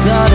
sun